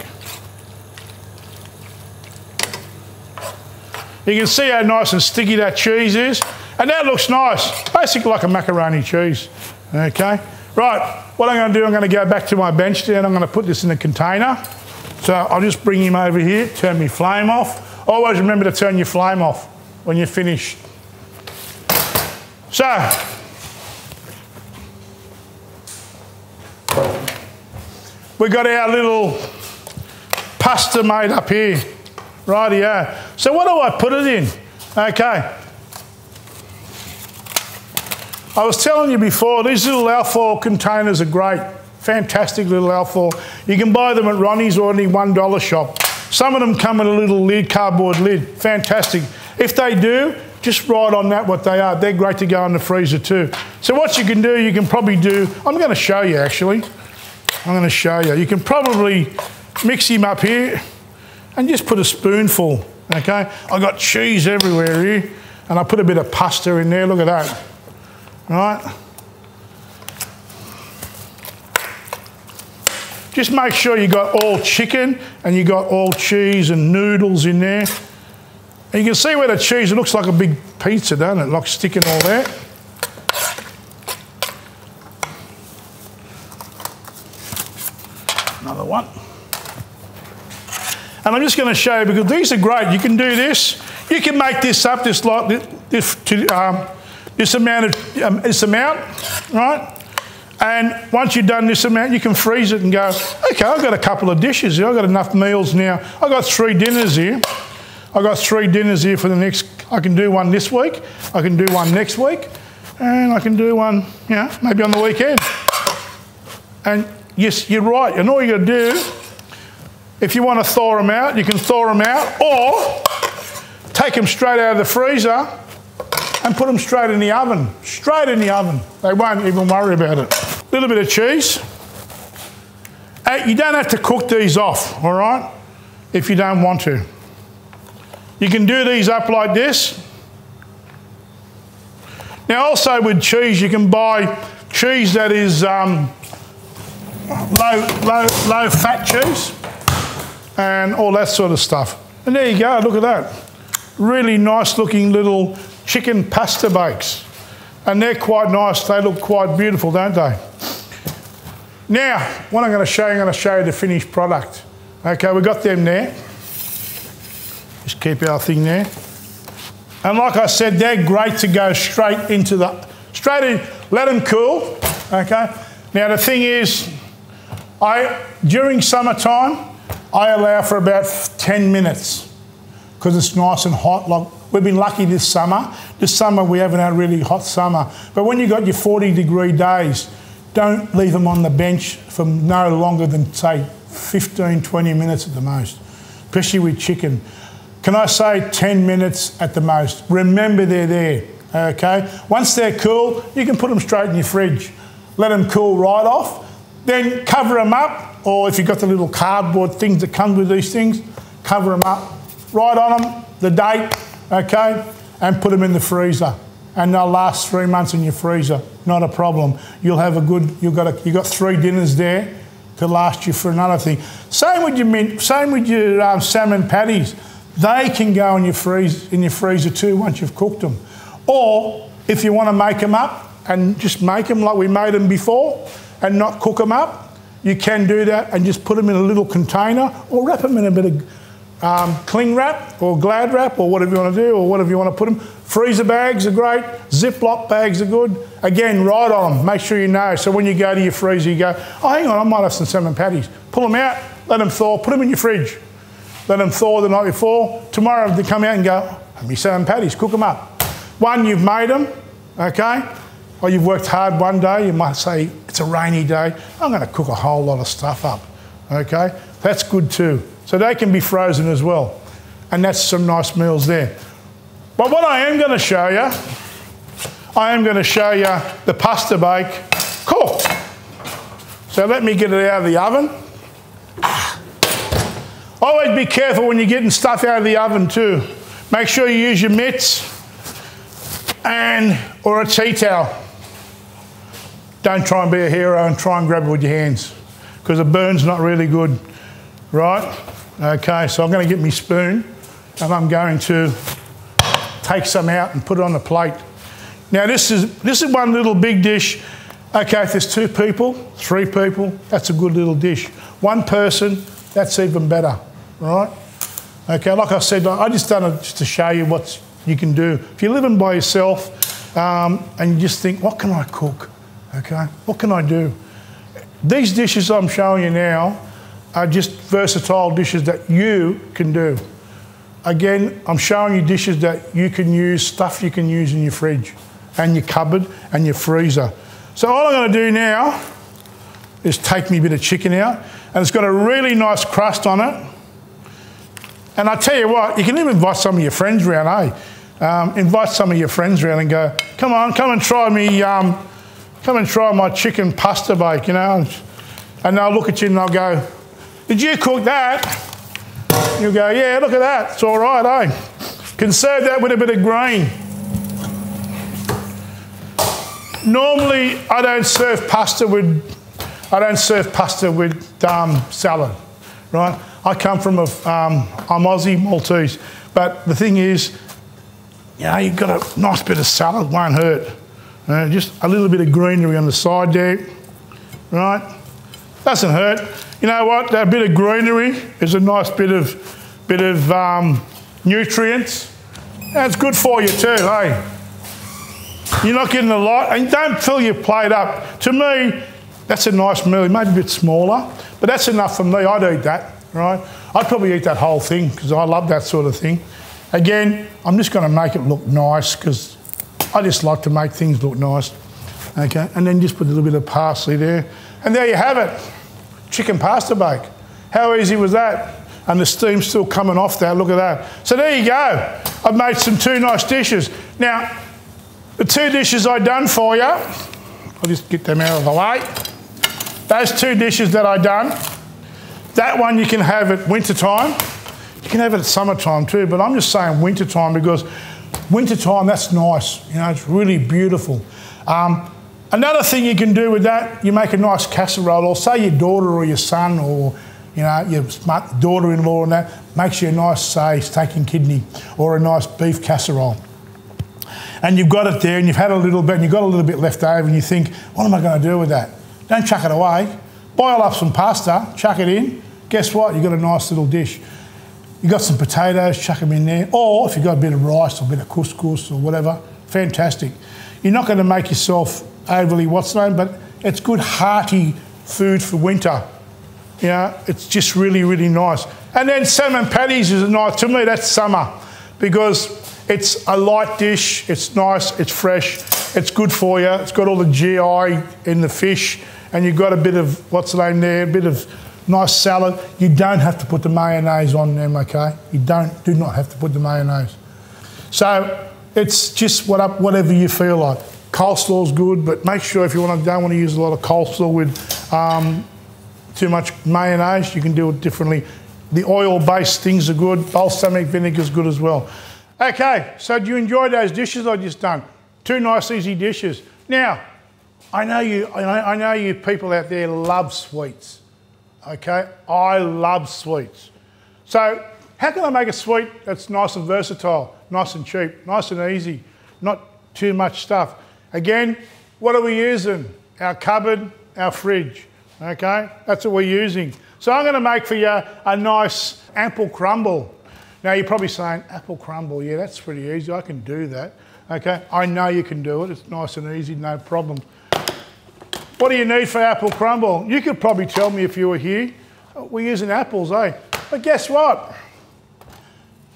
You can see how nice and sticky that cheese is. And that looks nice, basically like a macaroni cheese. Okay, right, what I'm gonna do, I'm gonna go back to my bench there and I'm gonna put this in a container. So I'll just bring him over here, turn my flame off. Always remember to turn your flame off when you're finished. So, we got our little pasta made up here. Right here. So what do I put it in? Okay. I was telling you before, these little alfoil containers are great. Fantastic little alfoil. You can buy them at Ronnie's or any $1 shop. Some of them come in a little lid, cardboard lid. Fantastic. If they do, just write on that what they are. They're great to go in the freezer too. So what you can do, you can probably do, I'm going to show you actually. I'm going to show you. You can probably mix him up here and just put a spoonful, okay? I got cheese everywhere here and I put a bit of pasta in there. Look at that, right? Just make sure you got all chicken and you got all cheese and noodles in there. And you can see where the cheese, it looks like a big pizza, doesn't it? Like sticking all that. Another one. And I'm just going to show you because these are great. You can do this. You can make this up this like this, to, um, this amount of um, this amount, right? And once you've done this amount, you can freeze it and go, okay, I've got a couple of dishes here. I've got enough meals now. I've got three dinners here. I've got three dinners here for the next, I can do one this week, I can do one next week, and I can do one, you know, maybe on the weekend. And yes, you're right. And all you got to do, if you want to thaw them out, you can thaw them out, or take them straight out of the freezer and put them straight in the oven. Straight in the oven. They won't even worry about it A little bit of cheese. You don't have to cook these off, all right, if you don't want to. You can do these up like this. Now also with cheese, you can buy cheese that is um, low, low, low fat cheese and all that sort of stuff. And there you go, look at that. Really nice looking little chicken pasta bakes. And they're quite nice, they look quite beautiful, don't they? Now, what I'm going to show you, I'm going to show you the finished product. Okay, we got them there. Just keep our thing there. And like I said, they're great to go straight into the, straight in, let them cool, okay? Now the thing is, I during summertime, I allow for about 10 minutes because it's nice and hot. Like we've been lucky this summer. This summer we haven't had a really hot summer. But when you've got your 40 degree days, don't leave them on the bench for no longer than say 15, 20 minutes at the most, especially with chicken. Can I say 10 minutes at the most? Remember they're there, okay? Once they're cool, you can put them straight in your fridge. Let them cool right off. Then cover them up, or if you've got the little cardboard things that come with these things, cover them up. Write on them the date, okay? And put them in the freezer. And they'll last three months in your freezer. Not a problem. You'll have a good, you've got, a, you've got three dinners there to last you for another thing. Same with your mint, same with your um, salmon patties. They can go in your, freeze, in your freezer too once you've cooked them. Or if you want to make them up and just make them like we made them before and not cook them up, you can do that and just put them in a little container or wrap them in a bit of um, cling wrap or glad wrap or whatever you want to do or whatever you want to put them. Freezer bags are great. Ziploc bags are good. Again, write on them. Make sure you know. So when you go to your freezer, you go, oh, hang on, I might have some salmon patties. Pull them out, let them thaw, put them in your fridge. Let them thaw the night before. Tomorrow they come out and go, have me salmon patties, cook them up. One, you've made them, okay? Or you've worked hard one day, you might say, it's a rainy day, I'm going to cook a whole lot of stuff up, okay? That's good too. So they can be frozen as well. And that's some nice meals there. But what I am going to show you, I am going to show you the pasta bake cooked. So let me get it out of the oven. Always be careful when you're getting stuff out of the oven too. Make sure you use your mitts and or a tea towel. Don't try and be a hero and try and grab it with your hands because the burn's not really good, right? Okay, so I'm going to get my spoon and I'm going to take some out and put it on the plate. Now this is, this is one little big dish. Okay, if there's two people, three people, that's a good little dish. One person, that's even better, right? Okay, like I said, I just done it just to show you what you can do. If you're living by yourself um, and you just think, what can I cook? Okay, what can I do? These dishes I'm showing you now are just versatile dishes that you can do. Again, I'm showing you dishes that you can use, stuff you can use in your fridge and your cupboard and your freezer. So all I'm going to do now is take me a bit of chicken out and it's got a really nice crust on it. And I tell you what, you can even invite some of your friends around, eh? Um, invite some of your friends around and go, come on, come and try me, um, come and try my chicken pasta bake, you know. And they'll look at you and they'll go, did you cook that? You'll go, yeah, look at that. It's all right, eh? Can serve that with a bit of green. Normally, I don't serve pasta with, I don't serve pasta with um, salad, right? I come from a, um, I'm Aussie Maltese, but the thing is, you know, you've got a nice bit of salad, won't hurt. Uh, just a little bit of greenery on the side there, right? Doesn't hurt. You know what? That bit of greenery is a nice bit of, bit of um, nutrients. That's good for you too, hey? You're not getting a lot, and don't fill your plate up. To me, that's a nice meal. Maybe a bit smaller, but that's enough for me. I'd eat that, right? I'd probably eat that whole thing because I love that sort of thing. Again, I'm just going to make it look nice because I just like to make things look nice. Okay, and then just put a little bit of parsley there. And there you have it chicken pasta bake. How easy was that? And the steam's still coming off that. Look at that. So there you go. I've made some two nice dishes. Now, the two dishes I've done for you, I'll just get them out of the way. Those two dishes that I've done, that one you can have at winter time. You can have it at summertime too, but I'm just saying winter time because winter time, that's nice. You know, it's really beautiful. Um, Another thing you can do with that, you make a nice casserole, or say your daughter or your son or you know, your daughter-in-law and that makes you a nice, say, steak and kidney or a nice beef casserole. And you've got it there and you've had a little bit and you've got a little bit left over and you think, what am I going to do with that? Don't chuck it away. Boil up some pasta, chuck it in. Guess what? You've got a nice little dish. You've got some potatoes, chuck them in there. Or if you've got a bit of rice or a bit of couscous or whatever, fantastic. You're not going to make yourself overly what's name, but it's good hearty food for winter. You know, it's just really, really nice. And then salmon patties is a nice. To me, that's summer because it's a light dish, it's nice, it's fresh, it's good for you, it's got all the GI in the fish, and you've got a bit of, what's the name there, a bit of nice salad. You don't have to put the mayonnaise on them, okay? You don't, do not have to put the mayonnaise. So it's just what up, whatever you feel like. Coleslaw's good, but make sure if you want to, don't want to use a lot of coleslaw with um, too much mayonnaise, you can do it differently. The oil-based things are good. Balsamic vinegar is good as well. Okay, so do you enjoy those dishes I just done? Two nice, easy dishes. Now, I know you. I know you people out there love sweets. Okay, I love sweets. So, how can I make a sweet that's nice and versatile, nice and cheap, nice and easy, not too much stuff? Again, what are we using? Our cupboard, our fridge. Okay, that's what we're using. So I'm going to make for you a nice apple crumble. Now you're probably saying, apple crumble, yeah, that's pretty easy. I can do that. Okay, I know you can do it. It's nice and easy, no problem. What do you need for apple crumble? You could probably tell me if you were here. We're using apples, eh? But guess what?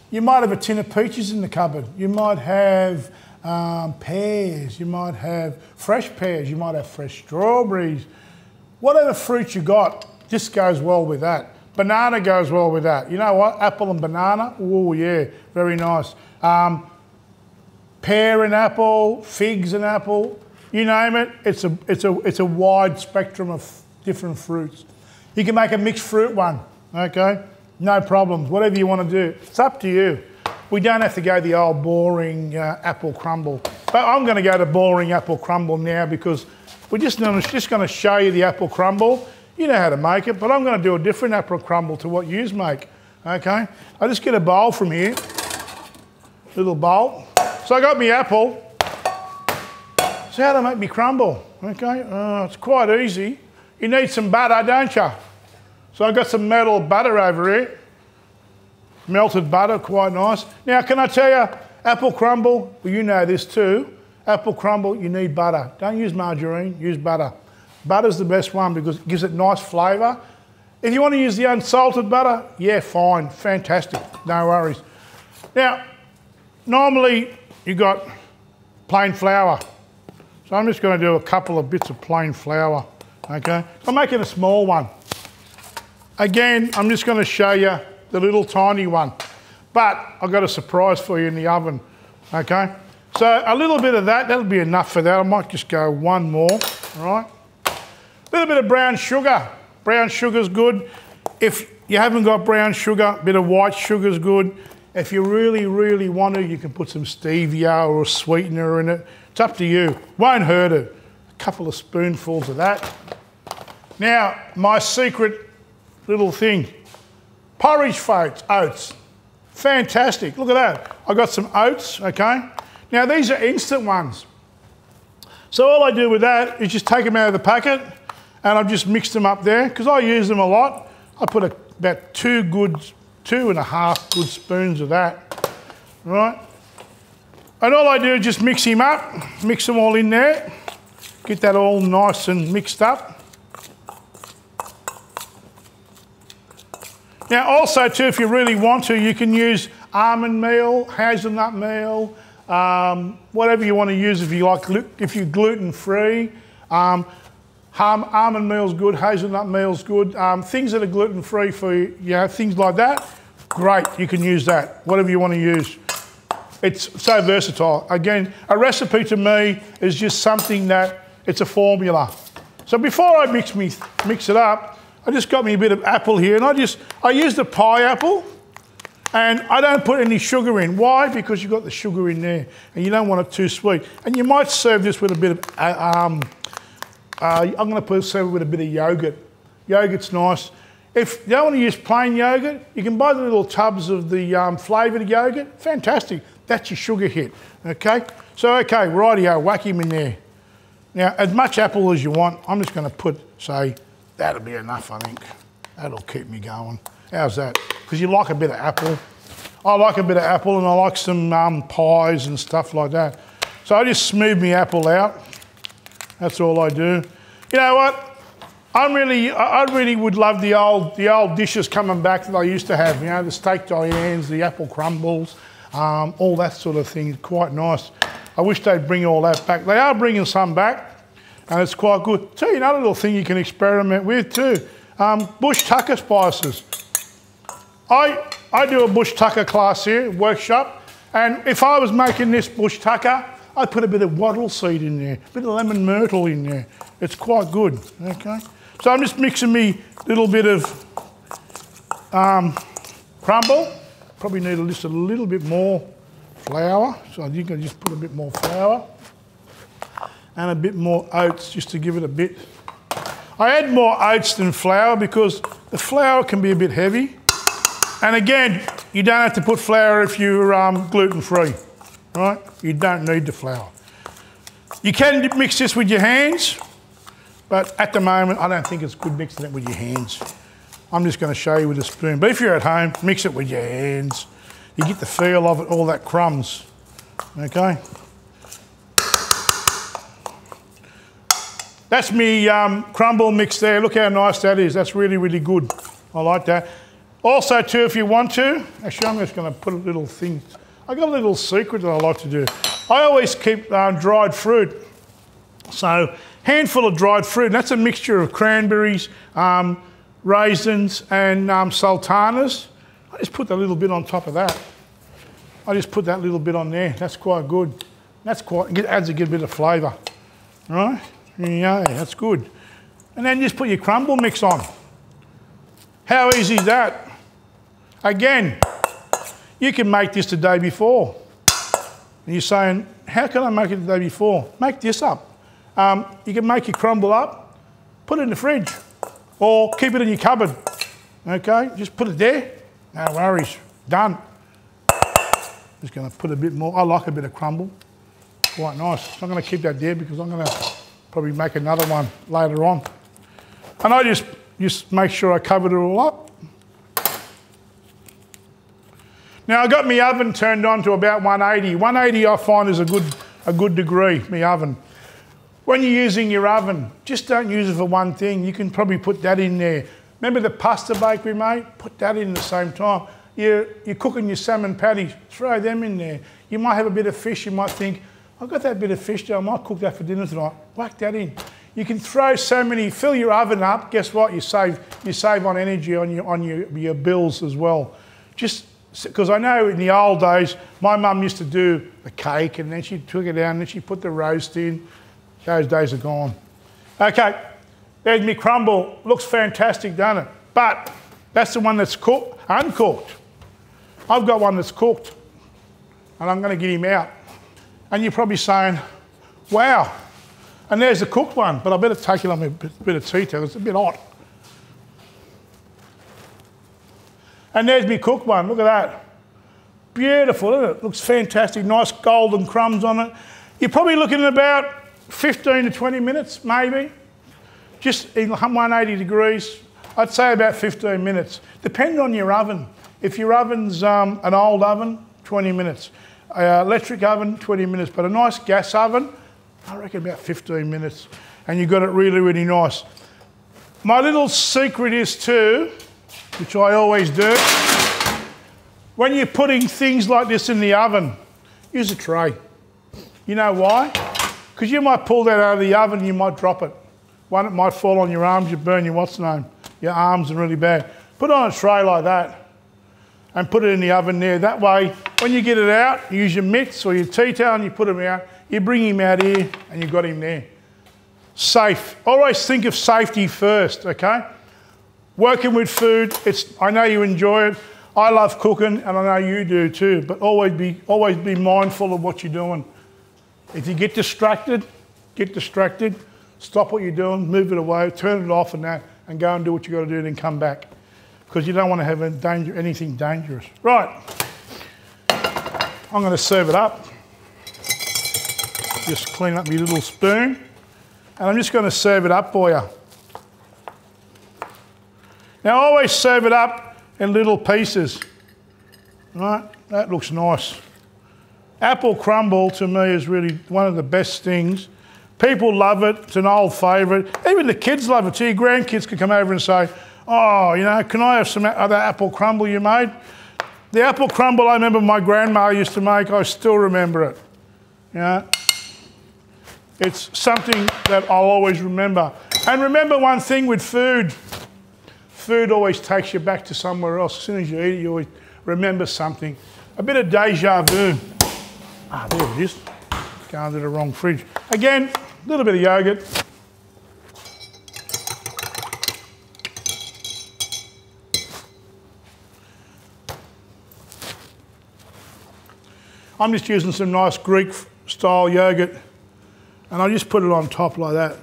You might have a tin of peaches in the cupboard. You might have um, pears. You might have fresh pears. You might have fresh strawberries. Whatever fruit you got, just goes well with that. Banana goes well with that. You know what? Apple and banana. Oh yeah, very nice. Um, pear and apple, figs and apple. You name it. It's a it's a it's a wide spectrum of different fruits. You can make a mixed fruit one. Okay, no problems. Whatever you want to do, it's up to you. We don't have to go the old boring uh, apple crumble. But I'm going to go to boring apple crumble now because we're just, just going to show you the apple crumble you know how to make it, but I'm going to do a different apple crumble to what you make. Okay? I just get a bowl from here, little bowl. So I got my apple. So how to make me crumble? Okay, uh, it's quite easy. You need some butter, don't you? So I've got some metal butter over here. Melted butter, quite nice. Now, can I tell you, apple crumble, well, you know this too. Apple crumble, you need butter. Don't use margarine, use butter. Butter's the best one because it gives it nice flavour. If you want to use the unsalted butter, yeah, fine, fantastic, no worries. Now, normally you got plain flour. I'm just going to do a couple of bits of plain flour, okay? I'm making a small one. Again, I'm just going to show you the little tiny one. But I've got a surprise for you in the oven, okay? So a little bit of that, that'll be enough for that. I might just go one more, all right? A little bit of brown sugar. Brown sugar's good. If you haven't got brown sugar, a bit of white sugar's good. If you really, really want to, you can put some stevia or a sweetener in it. It's up to you. Won't hurt it. A couple of spoonfuls of that. Now, my secret little thing. Porridge oats. oats. Fantastic. Look at that. I've got some oats, okay? Now, these are instant ones. So all I do with that is just take them out of the packet, and I've just mixed them up there because I use them a lot. I put a, about two good, two and a half good spoons of that, right? And all I do is just mix him up, mix them all in there, get that all nice and mixed up. Now also too, if you really want to, you can use almond meal, hazelnut meal, um, whatever you want to use if you like, if you're gluten free. Um, almond meal's good, hazelnut meal's good. Um, things that are gluten free for you things like that, great. You can use that. Whatever you want to use. It's so versatile. Again, a recipe to me is just something that it's a formula. So before I mix me mix it up, I just got me a bit of apple here, and I just I use the pie apple, and I don't put any sugar in. Why? Because you've got the sugar in there, and you don't want it too sweet. And you might serve this with a bit of uh, um, uh, I'm going to put serve it with a bit of yogurt. Yogurt's nice. If you don't want to use plain yogurt, you can buy the little tubs of the um, flavoured yogurt. Fantastic. That's your sugar hit. Okay? So, okay, rightio, whack him in there. Now, as much apple as you want, I'm just going to put, say, that'll be enough, I think. That'll keep me going. How's that? Because you like a bit of apple. I like a bit of apple and I like some um, pies and stuff like that. So I just smooth my apple out. That's all I do. You know what? I'm really, I really would love the old, the old dishes coming back that I used to have. You know, the steak Dianes, the apple crumbles, um, all that sort of thing. Is quite nice. I wish they'd bring all that back. They are bringing some back, and it's quite good. Tell you another little thing you can experiment with too. Um, bush tucker spices. I, I do a bush tucker class here, workshop, and if I was making this bush tucker, I'd put a bit of wattle seed in there, a bit of lemon myrtle in there. It's quite good, okay? So I'm just mixing me little bit of um, crumble. Probably need just a little bit more flour. So you can just put a bit more flour and a bit more oats just to give it a bit. I add more oats than flour because the flour can be a bit heavy. And again, you don't have to put flour if you're um, gluten free, right? You don't need the flour. You can mix this with your hands. But at the moment, I don't think it's good mixing it with your hands. I'm just going to show you with a spoon. But if you're at home, mix it with your hands. You get the feel of it, all that crumbs. Okay? That's me um, crumble mix there. Look how nice that is. That's really, really good. I like that. Also, too, if you want to, actually, I'm just going to put a little thing. I got a little secret that I like to do. I always keep um, dried fruit. So handful of dried fruit. That's a mixture of cranberries, um, raisins, and um, sultanas. I just put a little bit on top of that. I just put that little bit on there. That's quite good. That's quite, it adds a good bit of flavour. Right? Yeah, that's good. And then just put your crumble mix on. How easy is that? Again, you can make this the day before. And you're saying, how can I make it the day before? Make this up. Um, you can make your crumble up, put it in the fridge, or keep it in your cupboard. Okay, just put it there. No worries, done. Just going to put a bit more. I like a bit of crumble, quite nice. I'm going to keep that there because I'm going to probably make another one later on. And I just just make sure I covered it all up. Now I got my oven turned on to about 180. 180 I find is a good a good degree, my oven. When you're using your oven, just don't use it for one thing. You can probably put that in there. Remember the pasta bake we made? Put that in at the same time. You're, you're cooking your salmon patties, throw them in there. You might have a bit of fish, you might think, I've got that bit of fish there, I might cook that for dinner tonight. Whack that in. You can throw so many, fill your oven up, guess what? You save, you save on energy on your, on your, your bills as well. Just because I know in the old days, my mum used to do the cake and then she took it out and then she put the roast in those days are gone. Okay, there's me crumble. Looks fantastic, doesn't it? But that's the one that's cooked, uncooked. I've got one that's cooked, and I'm going to get him out. And you're probably saying, wow. And there's the cooked one, but I better take it on a bit of tea towel. It's a bit hot. And there's me cooked one. Look at that. Beautiful, isn't it? Looks fantastic. Nice golden crumbs on it. You're probably looking at about 15 to 20 minutes, maybe. Just in 180 degrees, I'd say about 15 minutes. Depending on your oven. If your oven's um, an old oven, 20 minutes. Uh, electric oven, 20 minutes. But a nice gas oven, I reckon about 15 minutes. And you've got it really, really nice. My little secret is too, which I always do, when you're putting things like this in the oven, use a tray. You know why? Because you might pull that out of the oven you might drop it. One, it might fall on your arms, you burn your what's name. Your arms are really bad. Put it on a tray like that and put it in the oven there. That way, when you get it out, you use your mitts or your tea towel and you put him out. You bring him out here and you've got him there. Safe. Always think of safety first, okay? Working with food, it's, I know you enjoy it. I love cooking and I know you do too, but always be, always be mindful of what you're doing. If you get distracted, get distracted, stop what you're doing, move it away, turn it off and that, and go and do what you got to do, and then come back. Because you don't want to have danger, anything dangerous. Right. I'm going to serve it up. Just clean up my little spoon. And I'm just going to serve it up for you. Now, always serve it up in little pieces. Right? That looks nice. Apple crumble to me is really one of the best things People love it. It's an old favourite. Even the kids love it too. Your grandkids can come over and say, oh, you know, can I have some other apple crumble you made? The apple crumble I remember my grandma used to make, I still remember it. Yeah. It's something that I'll always remember. And remember one thing with food food always takes you back to somewhere else. As soon as you eat it, you always remember something. A bit of deja vu. Ah, there it is. Going to the wrong fridge. Again, a little bit of yogurt. I'm just using some nice Greek style yogurt and I just put it on top like that.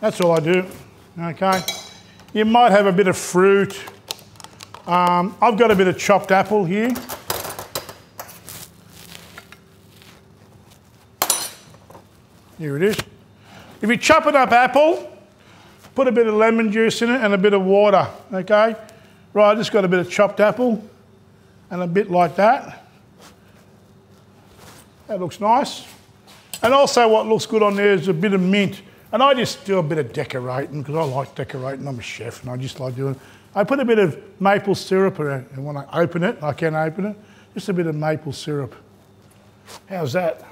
That's all I do, okay? You might have a bit of fruit. Um, I've got a bit of chopped apple here. Here it is. If you chop it up apple, put a bit of lemon juice in it and a bit of water, okay? Right, I just got a bit of chopped apple and a bit like that. That looks nice. And also what looks good on there is a bit of mint. And I just do a bit of decorating because I like decorating. I'm a chef and I just like doing it. I put a bit of maple syrup in it, and when I open it, I can open it, just a bit of maple syrup. How's that?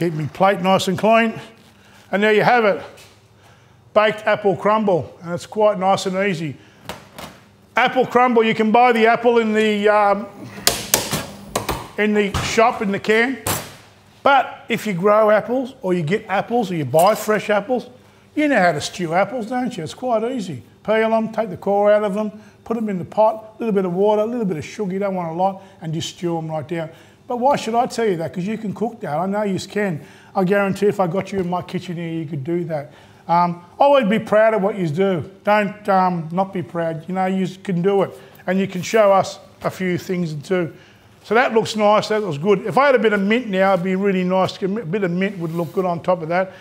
Keep my plate nice and clean. And there you have it. Baked apple crumble, and it's quite nice and easy. Apple crumble, you can buy the apple in the, um, in the shop, in the can. But if you grow apples, or you get apples, or you buy fresh apples, you know how to stew apples, don't you? It's quite easy. Peel them, take the core out of them, put them in the pot, a little bit of water, a little bit of sugar, you don't want a lot, and just stew them right down. But why should I tell you that? Because you can cook that. I know you can. I guarantee if I got you in my kitchen here, you could do that. Um, always be proud of what you do. Don't um, not be proud. You know, you can do it. And you can show us a few things too. So that looks nice, that looks good. If I had a bit of mint now, it'd be really nice. A bit of mint would look good on top of that.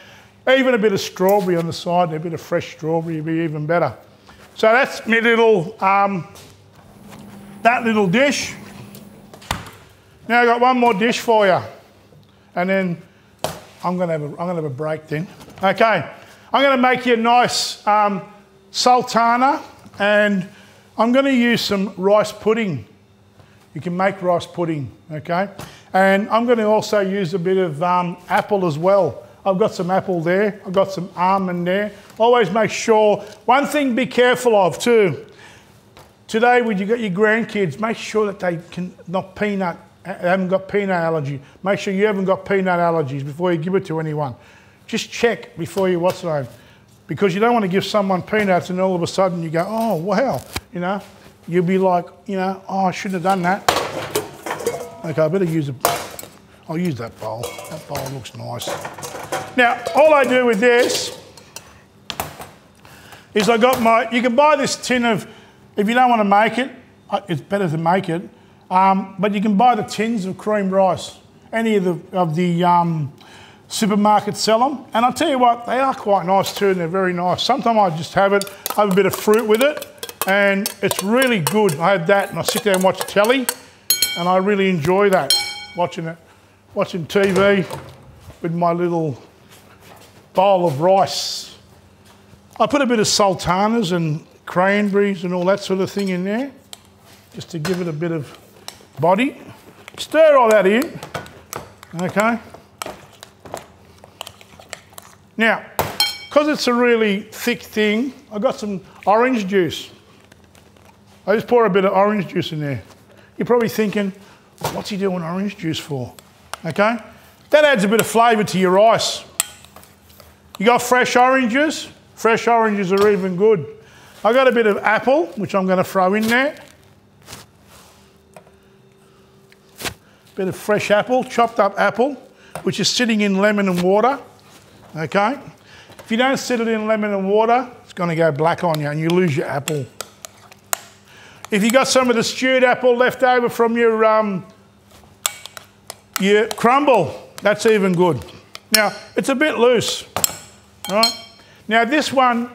Even a bit of strawberry on the side, a bit of fresh strawberry would be even better. So that's my little, um, that little dish. Now I've got one more dish for you. And then I'm gonna have a, I'm gonna have a break then. Okay, I'm gonna make you a nice um, sultana and I'm gonna use some rice pudding you can make rice pudding, okay? And I'm to also use a bit of um, apple as well. I've got some apple there. I've got some almond there. Always make sure, one thing be careful of too. Today when you got your grandkids, make sure that they can not peanut, haven't got peanut allergy. Make sure you haven't got peanut allergies before you give it to anyone. Just check before you what's name. Because you don't want to give someone peanuts and all of a sudden you go, oh wow, you know, you'll be like, you know, oh, I shouldn't have done that. Okay, I better use a, I'll use that bowl. That bowl looks nice. Now, all I do with this is I got my, you can buy this tin of, if you don't want to make it, uh, it's better to make it, um, but you can buy the tins of cream rice. Any of the, of the um, supermarkets sell them. And I'll tell you what, they are quite nice too, and they're very nice. Sometimes I just have it, I have a bit of fruit with it, and it's really good. I have that and I sit there and watch telly and I really enjoy that, watching it, watching TV with my little bowl of rice. I put a bit of sultanas and cranberries and all that sort of thing in there, just to give it a bit of body. Stir all that in, okay? Now, because it's a really thick thing, I've got some orange juice. I just pour a bit of orange juice in there. You're probably thinking, what's he doing orange juice for? Okay? That adds a bit of flavour to your rice. You got fresh oranges? Fresh oranges are even good. I got a bit of apple, which I'm going to throw in there. Bit of fresh apple, chopped up apple, which is sitting in lemon and water. Okay? If you don't sit it in lemon and water, it's going to go black on you and you lose your apple. If you got some of the stewed apple left over from your, um, your crumble, that's even good. Now, it's a bit loose, right? Now, this one,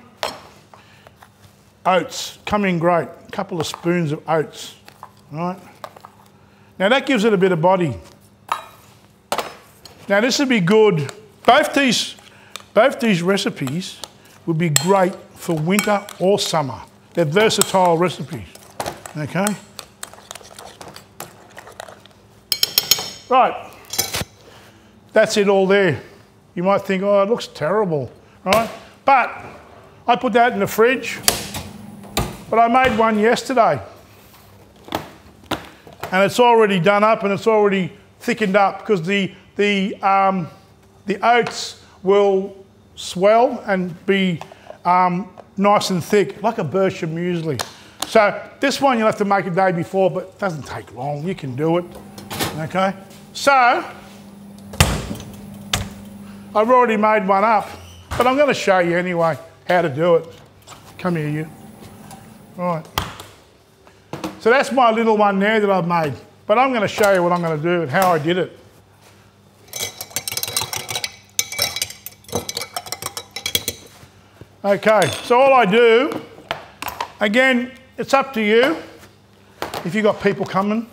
oats, come in great. A couple of spoons of oats, right? Now, that gives it a bit of body. Now this would be good. Both these, both these recipes would be great for winter or summer. They're versatile recipes. Okay. Right. That's it all there. You might think, oh, it looks terrible, right? But I put that in the fridge. But I made one yesterday. And it's already done up and it's already thickened up because the, the, um, the oats will swell and be um, nice and thick, like a Bircher muesli. So this one you'll have to make a day before, but it doesn't take long. You can do it, okay? So I've already made one up, but I'm going to show you anyway how to do it. Come here, you. Right. So that's my little one there that I've made. But I'm going to show you what I'm going to do and how I did it. Okay, so all I do, again, it's up to you. If you've got people coming,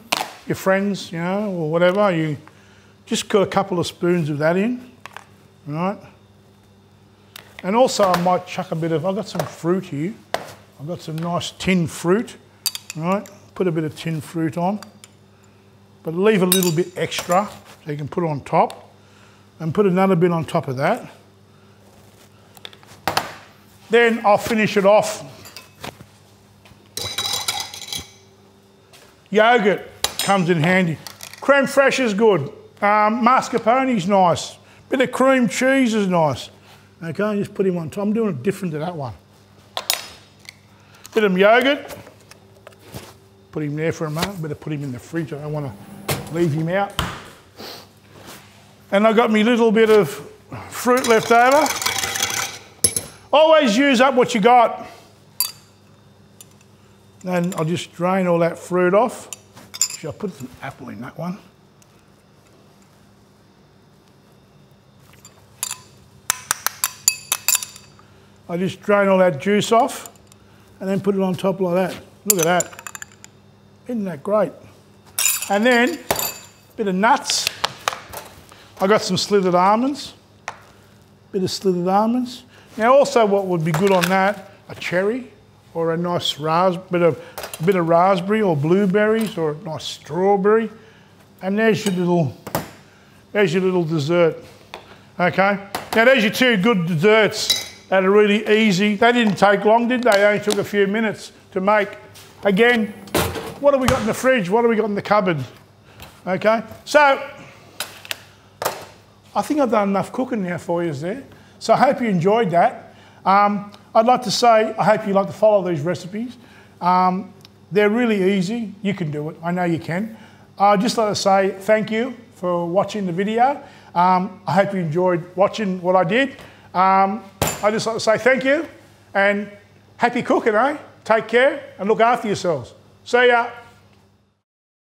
your friends, you know, or whatever, you just put a couple of spoons of that in, right? And also I might chuck a bit of, I've got some fruit here. I've got some nice tin fruit, right? Put a bit of tin fruit on, but leave a little bit extra so you can put on top and put another bit on top of that. Then I'll finish it off. Yogurt comes in handy. Creme fraiche is good. Um, mascarpone is nice. Bit of cream cheese is nice. Okay, just put him on top. I'm doing it different to that one. Bit of yogurt. Put him there for a moment. Better put him in the fridge. I don't want to leave him out. And I got me little bit of fruit left over. Always use up what you got. And I'll just drain all that fruit off. Should I'll put some apple in that one. I just drain all that juice off and then put it on top like that. Look at that. Isn't that great? And then a bit of nuts. I got some slithered almonds. Bit of slithered almonds. Now also what would be good on that, a cherry or a nice bit of, a bit of raspberry or blueberries or a nice strawberry. And there's your little, there's your little dessert. Okay? Now there's your two good desserts that are really easy. They didn't take long, did they? They only took a few minutes to make. Again, what have we got in the fridge? What have we got in the cupboard? Okay? So, I think I've done enough cooking now for you there. So I hope you enjoyed that. Um, I'd like to say, I hope you like to follow these recipes. Um, they're really easy. You can do it. I know you can. I'd just like to say thank you for watching the video. Um, I hope you enjoyed watching what I did. Um, I'd just like to say thank you and happy cooking, eh? Take care and look after yourselves. See ya.